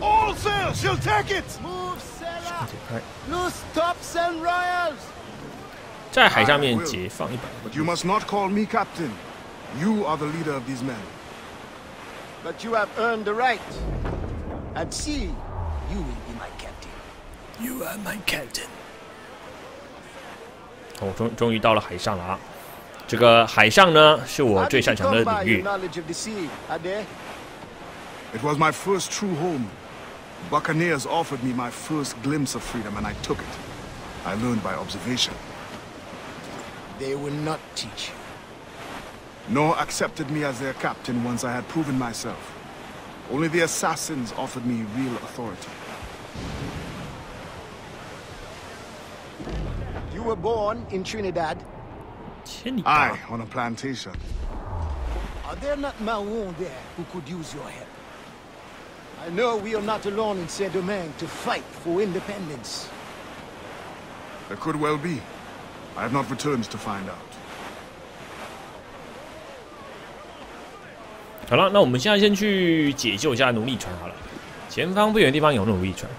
All sail, she'll take it! Move, sailor! 解开， Loose tops and royals! 在海上面解放一百。 But you must not call me captain. You are the leader of these men. But you have earned the right. At sea, you will be my captain. You are my captain。哦，终终于到了海上了啊！这个海上呢，是我 How 最 did 擅 you 长的 come by 领 your 域。 knowledge of the sea, Ade? It was my first true home. Buccaneers offered me my first glimpse of freedom, and I took it. I learned by observation. They will not teach you. Nor accepted me as their captain once I had proven myself. Only the assassins offered me real authority. You were born in Trinidad? Trinidad? Aye, on a plantation. Are there not Maroon there who could use your help? I know we are not alone in Saint-Domingue to fight for independence. There could well be. I have not returned to find out. 好了，那我们现在先去解救一下奴隶船好了。前方不远的地方有奴隶船，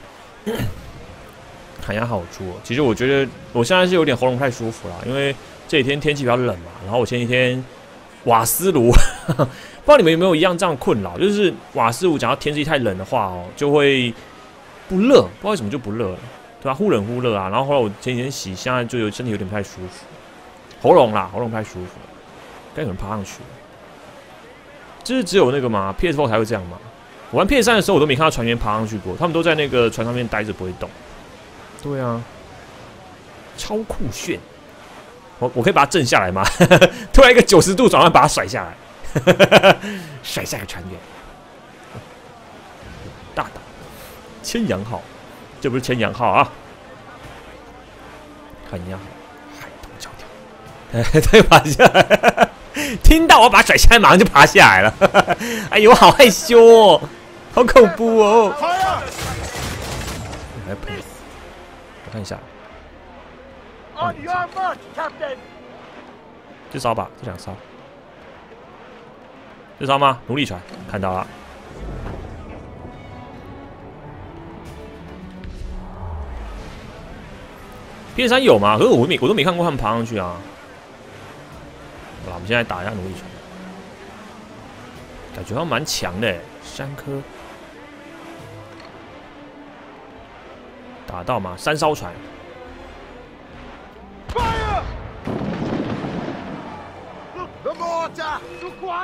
海洋好出、哦。其实我觉得我现在是有点喉咙不太舒服了，因为这几天天气比较冷嘛。然后我前几天瓦斯炉，不知道你们有没有一样这样困扰，就是瓦斯炉，假如天气太冷的话哦，就会不热，不知道为什么就不热了，对吧、忽冷忽热啊。然后后来我前几天洗，现在就有身体有点不太舒服，喉咙啦，喉咙不太舒服，该有人爬上去了。就是只有那个嘛，PS4 才会这样嘛。我玩 PS3 的时候，我都没看到船员爬上去过，他们都在那个船上面待着不会动。对啊，超酷炫！我我可以把它震下来吗？突然一个九十度转弯把它甩下来，甩下个船员。大岛，千阳号，这不是千阳号啊，看阳号，海东教条，再爬下来。听到我把它甩下来，马上就爬下来了。哎呦，好害羞哦，好恐怖哦来喷，我看一下，On your mark, Captain! 这艘吧，这两艘，这艘吗？奴隶船，看到了。PS 三有吗？可是我没我都没看过他们爬上去啊。好了，我们现在打一下奴隶船，感觉好像蛮强的欸。三颗打到吗？三艘船，To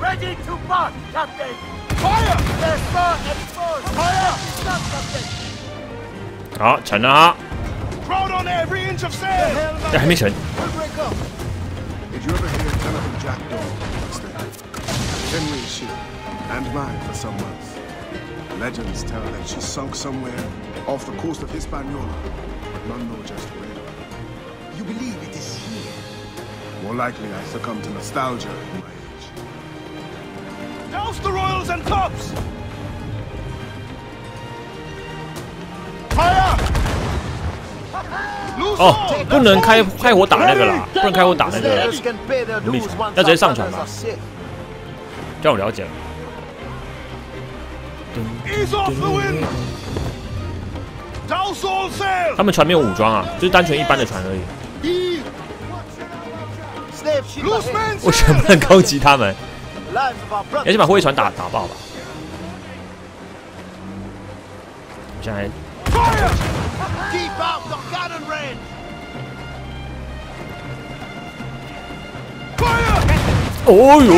Ready to march, Captain! Fire! Their spar exposed! Fire! Stop, Captain! 好，沉了啊！ Crowd on every inch of sail! 这还没沉。 We'll break up! Did you ever hear tell of a jackdaw? Henry's ship, and mine for some months. Legends tell that she sunk somewhere off the coast of Hispaniola, but none know just where. You believe it is here? More likely I succumbed to nostalgia in my The Royals and Fox。哦，不能开开火打那个啦，不能开火打那个。要直接上船吧，这样我了解了。他们船没有武装啊，就是单纯一般的船而已。我能不能攻击他们？要先把护卫船打打爆吧。现在 Fire! Keep out the cannon range. Fire! 哦呦，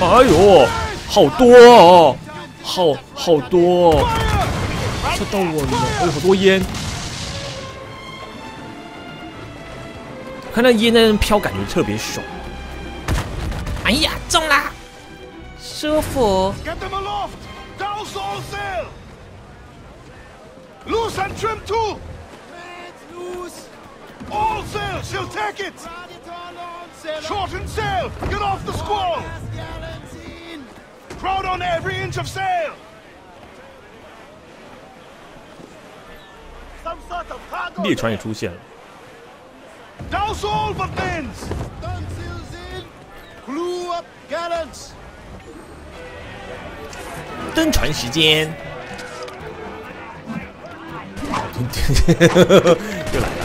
哎呦，好多哦，好好多哦，吓到我了，哎呦，好多烟。看那烟在那飘，感觉特别爽。哎呀，中啦，舒服。 Get them aloft! Douse all sail! Loose and trim too! Man's loose! All sail, she'll take it! Ride it all on, sailor! Shorten sail! Get off the squall! Last gallants in! Crowd on every inch of sail! Some sort of cargo 列船也出现了。 Douse all but ends! Stunsails in! Clew up gallants! 登船时间，又来了。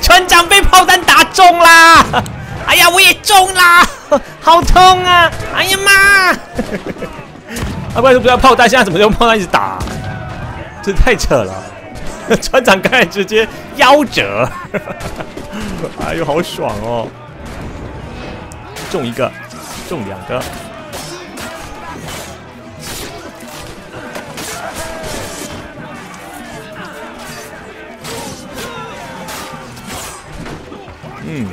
船长被炮弹打中啦！哎呀，我也中啦，好痛啊！哎呀妈！啊，不然不要炮弹，现在怎么用炮弹一直打？这太扯了！船长刚才直接夭折，哎呦，好爽哦！中一个，中两个。嗯，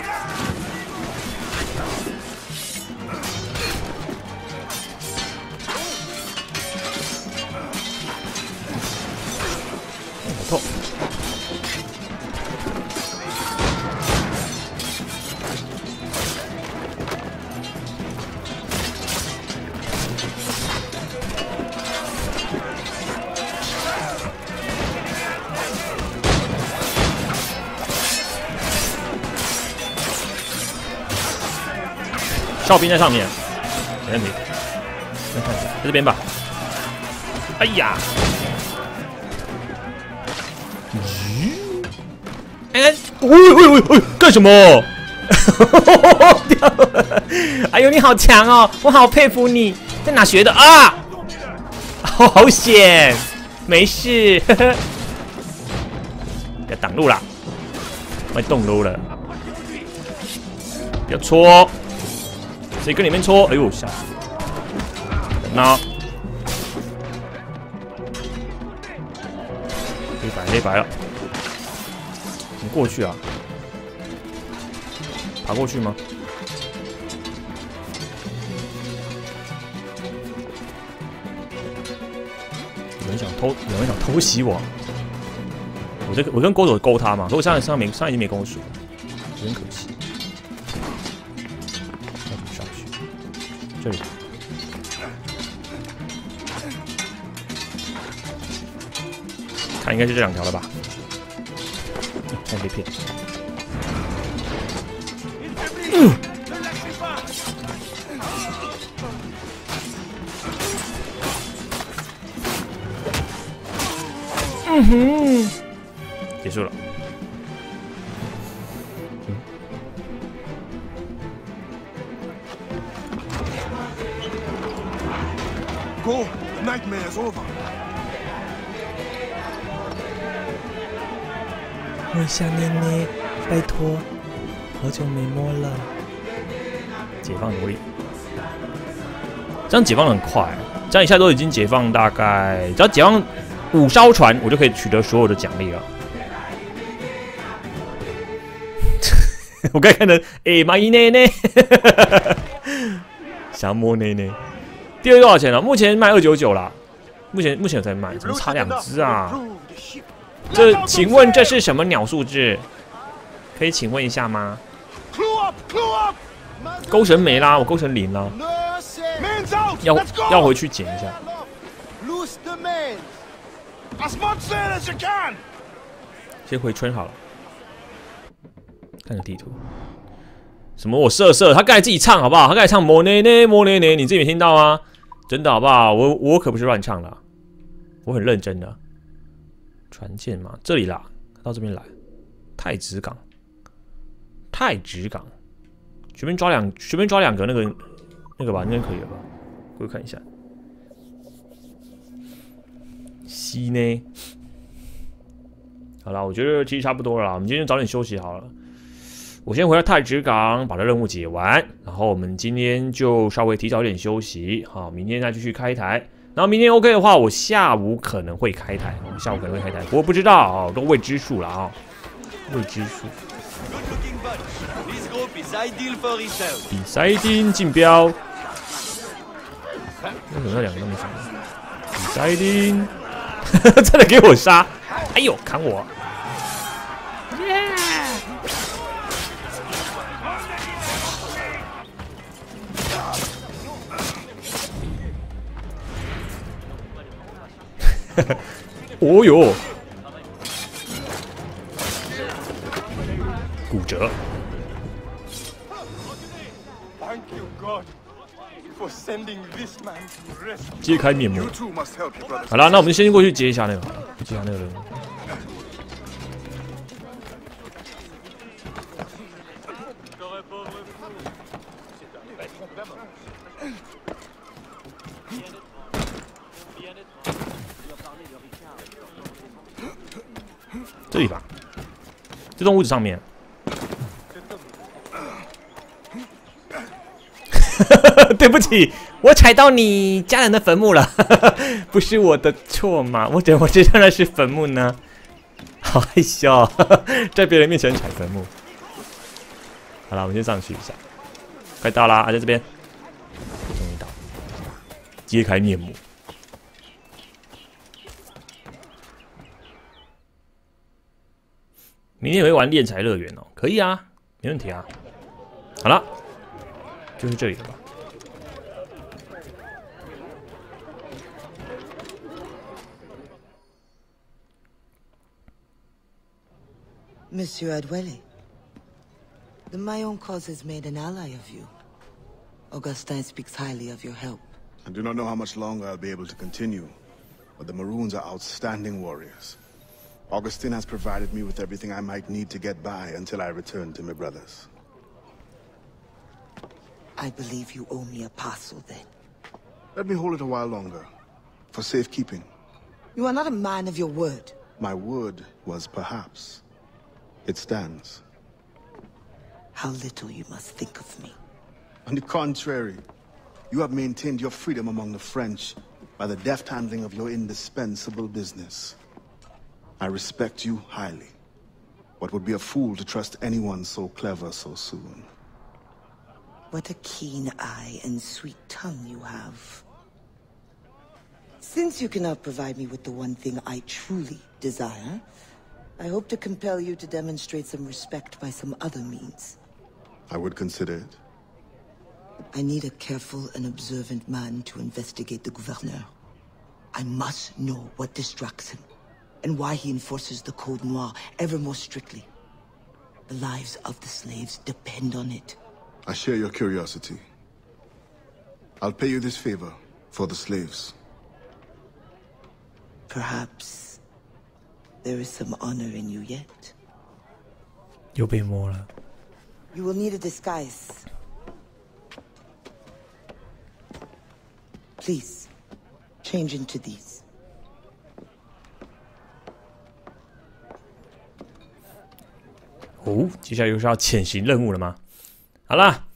好痛！哨兵在上面，没问题。先看一下，在这边吧。哎呀！咦？哎，喂喂喂喂，干什么？掉了！哎呦，你好强哦，我好佩服你，在哪学的啊？哦，好险，没事，呵呵。不要挡路啦，快动路了，不要戳。谁跟里面戳？哎呦，吓死！那黑白黑白了，你过去啊？爬过去吗？有人想偷，有人想偷袭我。我这个我跟勾手勾他嘛，所以我上上没上已经没跟我数，有点可惜。这里。看应该是这两条了吧？看被骗。嗯哼，结束了。Go! Nightmare's over. 我想念你，拜托，好久没摸了。解放奴隶，这样解放的很快，这样一下都已经解放大概，只要解放五艘船，我就可以取得所有的奖励了。我刚才看的，哎，蚂蚁内内，想要摸内内。第二个多少钱了？目前卖二九九啦，目前目前有在卖，怎么差两只啊？这请问这是什么鸟数字？可以请问一下吗!勾绳没啦，我勾绳零啦，No, sail! Man's out! 要要回去捡一下。先回村好了，看个地图。什么？我射射，他刚才自己唱好不好？他刚才唱莫内内莫内内，你自己没听到吗？真的好不好？我我可不是乱唱的，我很认真的。船舰嘛，这里啦，到这边来，太子港，太子港，随便抓两随便抓两个那个那个吧，应该可以了吧？过去看一下。西呢？好啦，我觉得其实差不多了啦，我们今天早点休息好了。我先回到太子港，把这任务解完，然后我们今天就稍微提早一点休息，好，明天再继续开台。然后明天 OK 的话，我下午可能会开台，我下午可能会开台，不过不知道啊、都未知数了啊、未知数。比赛丁竞标，为什么那两个都没上？比塞丁，真的给我杀！哎呦，砍我！哦哟，骨折。Thank you, God, for sending this man to rest. 揭开面目.好了，那我们先过去接一下那个，接一下那个人。这里吧，这栋屋子上面。对不起，我踩到你家人的坟墓了，不是我的错嘛？我怎么知道那是坟墓呢？好害羞、哦，在别人面前踩坟墓。好了，我们先上去一下，快到啦，啊，在这边，终于到，揭开面目。明天也会玩炼财乐园哦，可以啊，没问题啊。好了，就是这里了吧？ Monsieur Adwele, the Mayon cause has made an ally of you. Augustin speaks highly of your help. I do not know how much longer I'll be able to continue, but the Maroons are outstanding warriors. Augustine has provided me with everything I might need to get by until I return to my brothers. I believe you owe me a parcel then. Let me hold it a while longer, for safekeeping. You are not a man of your word. My word was perhaps. It stands. How little you must think of me. On the contrary, you have maintained your freedom among the French by the deft handling of your indispensable business. I respect you highly, but would be a fool to trust anyone so clever so soon. What a keen eye and sweet tongue you have. Since you cannot provide me with the one thing I truly desire, I hope to compel you to demonstrate some respect by some other means. I would consider it. I need a careful and observant man to investigate the Gouverneur. I must know what distracts him, and why he enforces the Code Noir ever more strictly. The lives of the slaves depend on it. I share your curiosity. I'll pay you this favor for the slaves. Perhaps there is some honor in you yet. You'll be Mora. Uh, you will need a disguise. Please, change into these. 哦，接下来又是要潜行任务了吗？好了，